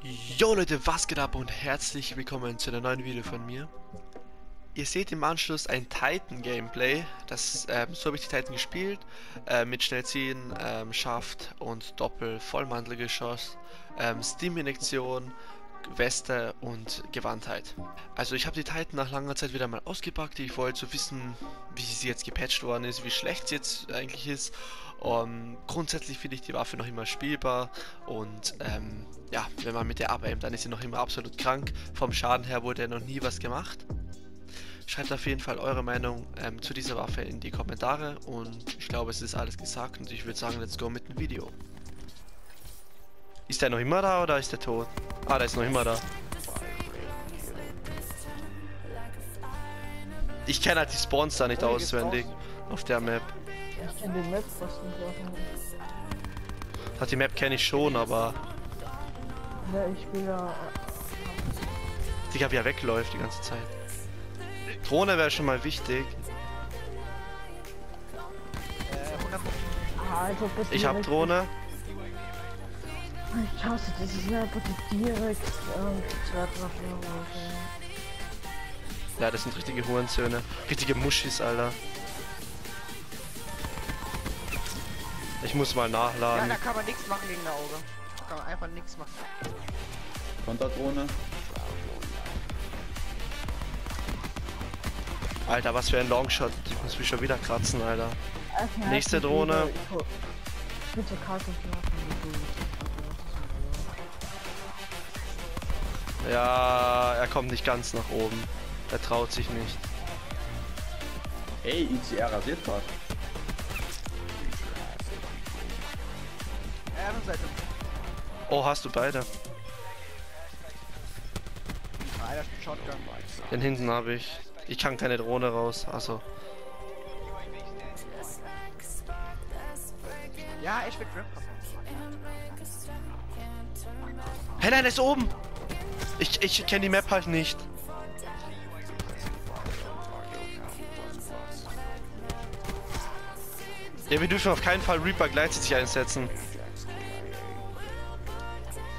Jo Leute, was geht ab und herzlich willkommen zu einer neuen Video von mir. Ihr seht im Anschluss ein Titan Gameplay, das, ähm, so habe ich die Titan gespielt, äh, mit Schnellziehen, ähm, Schaft und Doppel, Vollmantelgeschoss, ähm, Steam-Injektion, Weste und Gewandtheit. Also ich habe die Titan nach langer Zeit wieder mal ausgepackt, ich wollte so wissen, wie sie jetzt gepatcht worden ist, wie schlecht sie jetzt eigentlich ist um, ähm, grundsätzlich finde ich die Waffe noch immer spielbar und ähm, ja, wenn man mit der abaimt, dann ist sie noch immer absolut krank. Vom Schaden her wurde noch nie was gemacht. Schreibt auf jeden Fall eure Meinung ähm, zu dieser Waffe in die Kommentare und ich glaube es ist alles gesagt und ich würde sagen, let's go mit dem Video. Ist der noch immer da oder ist der tot? Ah, der ist noch immer da. Ich kenne halt die Spawns da nicht auswendig auf der Map. Ich kenne den Map fast nicht Hat die Map kenne ich schon, aber. Ja, ich will ja. Digga, wie er wegläuft die ganze Zeit. Drohne wäre schon mal wichtig. Also ich hab Drohne. Ich hasse diese Sniper, die direkt ähm, Ja, das sind richtige Hurensöhne. Richtige Muschis, Alter. Ich muss mal nachladen. Ja, da kann man nichts machen gegen ein Auge. Da kann man einfach nichts machen. Konterdrohne. Alter, was für ein Longshot. Ich muss mich schon wieder kratzen, Alter. Okay, Nächste Drohne. Bitte Ja, er kommt nicht ganz nach oben. Er traut sich nicht. Ey, ICR rasiert gerade. Seite. Oh, hast du beide? Einer Shotgun. Den hinten habe ich. Ich kann keine Drohne raus. Also. Ja, ich will Grip. Hey, nein, er ist oben! Ich, ich kenne die Map halt nicht. Ja, wir dürfen auf keinen Fall Reaper gleichzeitig einsetzen.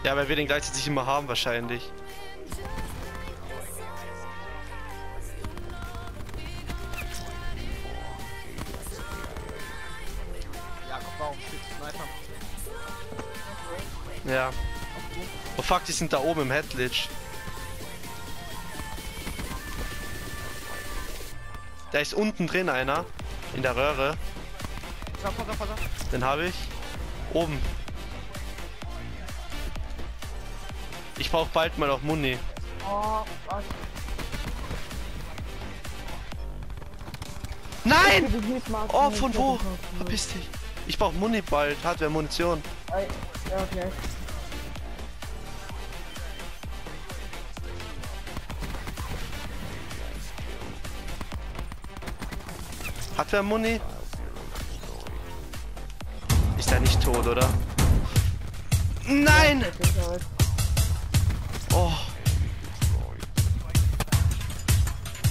Ja, weil wir den gleichzeitig immer haben wahrscheinlich. Ja, guck, warum steht Sniper? Ja. Oh fuck, die sind da oben im Headlitch. Da ist unten drin einer. In der Röhre. Den habe ich. Oben. Ich brauche bald mal auch Muni. Oh, was? Nein! Oh, von wo? Verpiss dich. Ich brauche Muni bald. Hardware Munition. Okay. Hardware Muni? Ist er nicht tot, oder? Nein! Oh.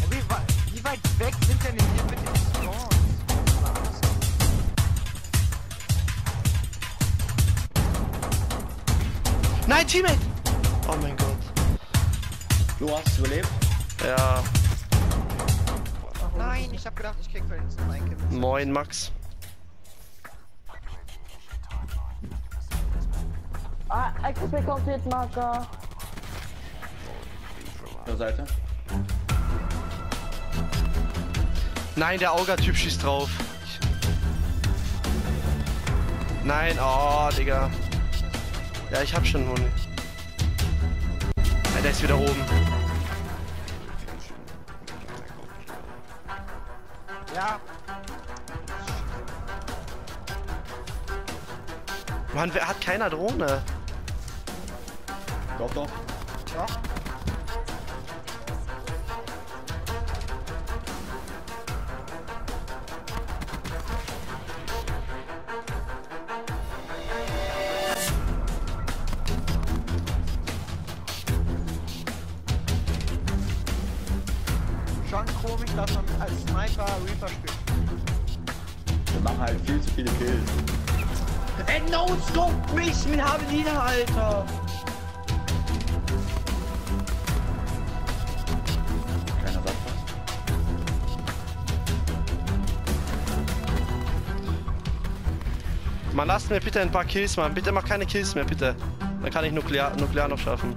Wie, wie, weit weg sind denn hier mit den Spawns? Nein, Teammate! Oh mein Gott. Du hast es überlebt? Ja. Nein, ich hab gedacht, ich krieg wenigstens ein Kill. Moin, Max. Ah, XP kommt jetzt, Marker der Seite. Nein, der Auger-Typ schießt drauf. Nein, oh, Digga. Ja, ich hab schon Muni. Ja, der ist wieder oben. Ja. Mann, wer hat keiner Drohne? Doch, doch. Doch. komisch, dass man als Sniper Reaper spielt. Wir machen halt viel zu viele Kills. Ey, no, stop mich! mit haben Alter! Keiner sagt was. Man lasst mir bitte ein paar Kills machen. Bitte mach keine Kills mehr, bitte. Dann kann ich nuklear, nuklear noch schaffen.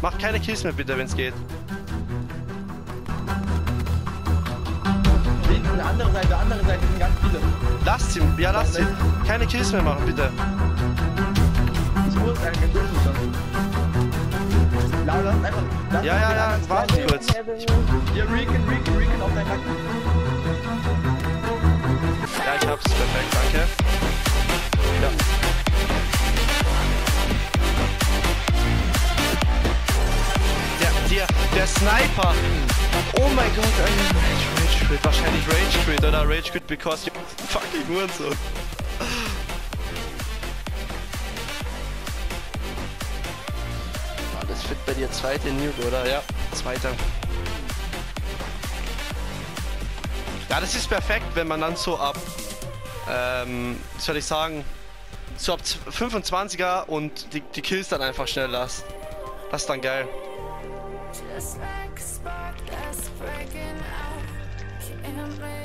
Mach keine Kills mehr, bitte, wenn's geht. Andere Seite, andere Seite sind ganz viele. Lasst sie, ja, lasst sie. Keine Kills mehr machen, bitte. Ich muss einen gedulden schon. Lass lass einfach. Lass Ja, ja, ja, warte kurz. Hier, Recon, Recon, Recon auf deinen Nacken. Ja, ich hab's. Perfekt, danke. Ja. Der, der, der Sniper. Oh mein Gott, ein Quit. Wahrscheinlich Rage Quit oder Rage Quit because you fucking Hurensohn. Ah, das fit bei dir zweite Nuke, oder? Ja, zweiter. Ja, das ist perfekt, wenn man dann so ab, ähm, soll ich sagen, so ab 25er und die, die Kills dann einfach schnell lässt. Das ist dann geil. Just like